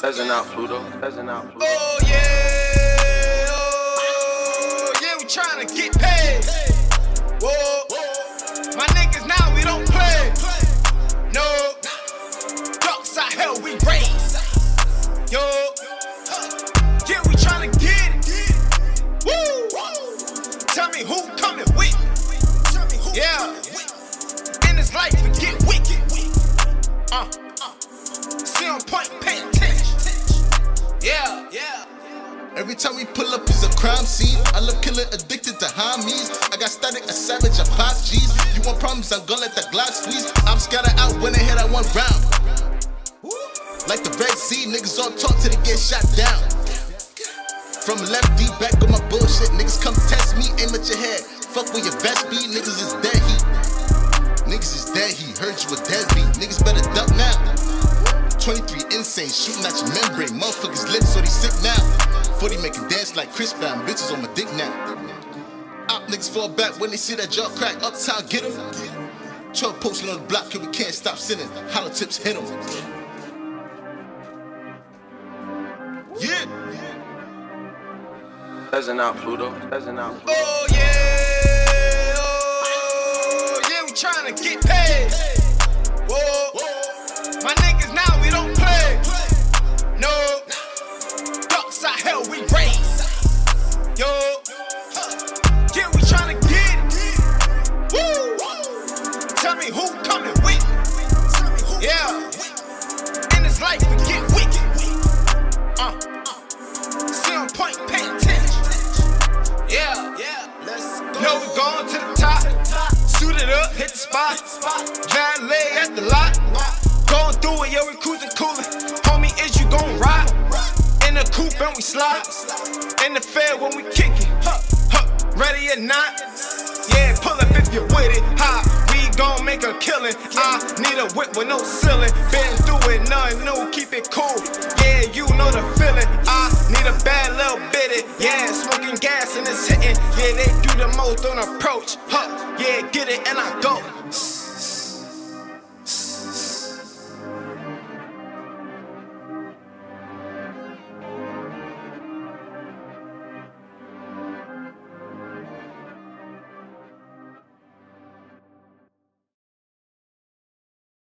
Peasant out, Pluto. Peasant out, Pluto. Oh yeah, oh yeah, we tryna get paid. Whoa, my niggas now we don't play. No, dark side hell we raise. Yo, yeah, we tryna get it. Woo, tell me who coming with. Yeah, in this life we get wicked. Uh, time we pull up is a crime scene. I love killing, addicted to homies. I got static, a savage, I pop G's. You want problems, I'm gonna let the Glock squeeze. I'm scattered out when they hit one round. Like the Red Sea, niggas all talk till they get shot down. From left deep back on my bullshit, niggas come test me, aim at your head. Fuck with your best beat, niggas is dead heat. Niggas is dead heat, heard you a deadbeat. Niggas better duck now. 23 insane, shooting at your membrane. Motherfuckers lit, so they sick now. 40 making dance like Chris Brown, bitches on my dick now. Op niggas fall back when they see that jaw crack. Uptown, get 'em. 12 posting on the block, and we can't stop sinning. Hollow tips hit 'em. Yeah. Peasant out, Pluto. Peasant out, Pluto. Oh yeah, oh yeah, we tryna get paid. Whoa, my niggas yeah, we tryna get it. Woo, tell me who coming with. Yeah, in this life we get wicked. Uh, see point, pay attention. Yeah, yeah, let's go. No, we going to the top. Suited up, hit the spot. Valet at the lot. Going through it, yo, we cruising, coolin'. Homie, is you gon' ride? In the coupe and we slide. In the fair when we kick it. Ready or not? Yeah, pull up if you're with it. Ha, we gon' make a killing. I need a whip with no ceiling. Been through it, nothing new, keep it cool. Yeah, you know the feeling. I need a bad little bitty. Yeah, smoking gas and it's hitting. Yeah, they do the most on approach. Huh, yeah, get it and I go.